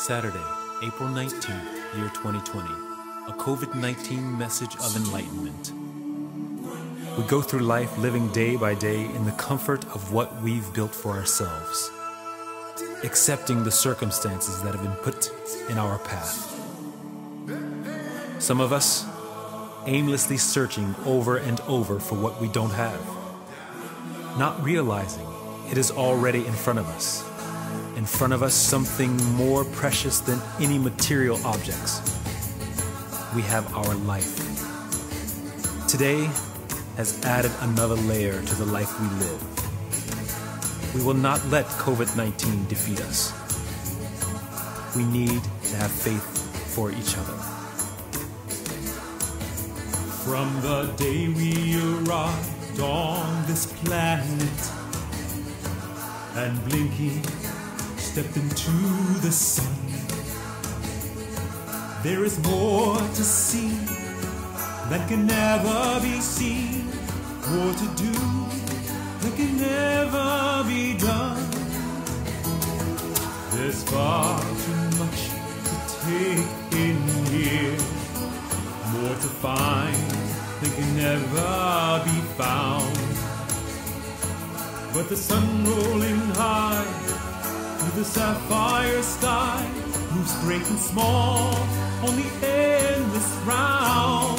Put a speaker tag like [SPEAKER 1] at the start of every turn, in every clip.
[SPEAKER 1] Saturday, April 19th, year 2020. A COVID 19 message of enlightenment. We go through life living day by day in the comfort of what we've built for ourselves, accepting the circumstances that have been put in our path. Some of us aimlessly searching over and over for what we don't have, not realizing it is already in front of us. In front of us, something more precious than any material objects. We have our life. Today has added another layer to the life we live. We will not let COVID 19 defeat us. We need to have faith for each other.
[SPEAKER 2] From the day we arrived on this planet and blinking stepped into the sun, there is more to see that can never be seen, more to do that can never be done. There's far too much to take in here more to find that can never be found. But the sun rolling high the sapphire sky moves great and small on the endless round.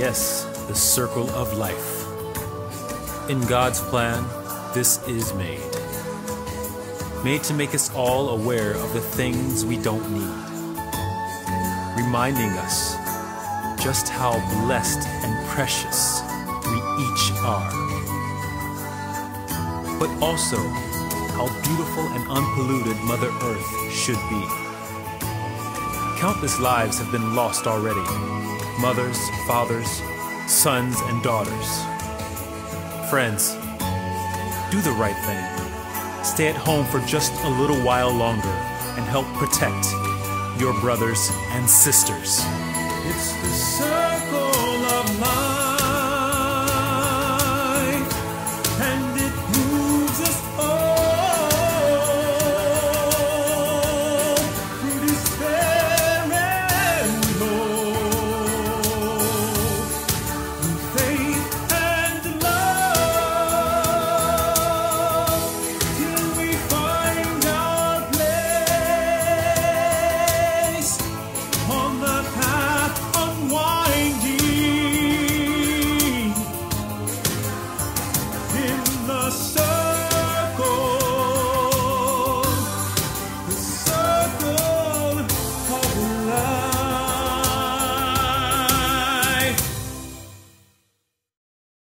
[SPEAKER 1] Yes, the circle of life. In God's plan, this is made. Made to make us all aware of the things we don't need. Reminding us just how blessed and precious we each are. But also how beautiful and unpolluted Mother Earth should be. Countless lives have been lost already mothers, fathers, sons, and daughters. Friends, do the right thing. Stay at home for just a little while longer and help protect your brothers and sisters.
[SPEAKER 2] It's the circle of the